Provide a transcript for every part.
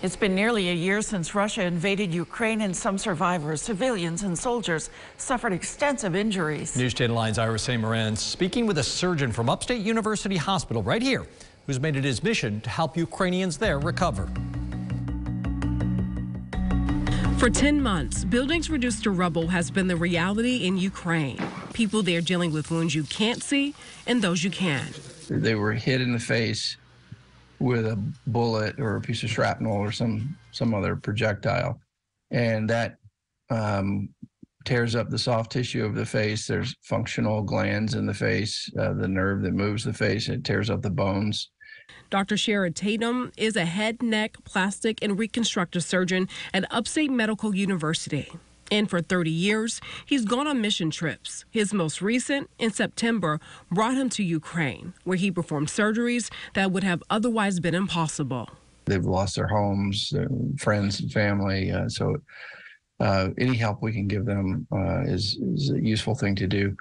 It's been nearly a year since Russia invaded Ukraine and some survivors, civilians and soldiers, suffered extensive injuries. News Channel 9's Ira St. Moran speaking with a surgeon from Upstate University Hospital right here who's made it his mission to help Ukrainians there recover. For 10 months, buildings reduced to rubble has been the reality in Ukraine. People there dealing with wounds you can't see and those you can. They were hit in the face with a bullet or a piece of shrapnel or some some other projectile, and that um, tears up the soft tissue of the face. There's functional glands in the face, uh, the nerve that moves the face. It tears up the bones. Dr. Sherard Tatum is a head, neck, plastic, and reconstructive surgeon at Upstate Medical University. And for 30 years, he's gone on mission trips. His most recent, in September, brought him to Ukraine, where he performed surgeries that would have otherwise been impossible. They've lost their homes, their friends, and family. Uh, so, uh, any help we can give them uh, is, is a useful thing to do.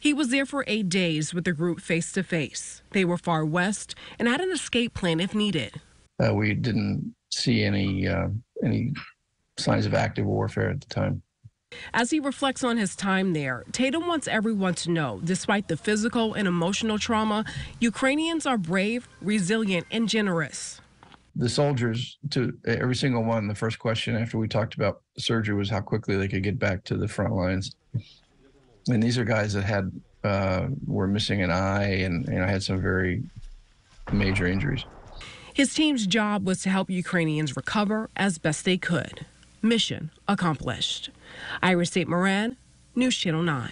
He was there for eight days with the group face to face. They were far west and had an escape plan if needed. Uh, we didn't see any uh, any signs of active warfare at the time. As he reflects on his time there, Tatum wants everyone to know, despite the physical and emotional trauma, Ukrainians are brave, resilient, and generous. The soldiers, to every single one, the first question after we talked about surgery was how quickly they could get back to the front lines. And these are guys that had uh, were missing an eye and you know had some very major injuries. His team's job was to help Ukrainians recover as best they could. Mission accomplished. Ira St. Moran, News Channel 9.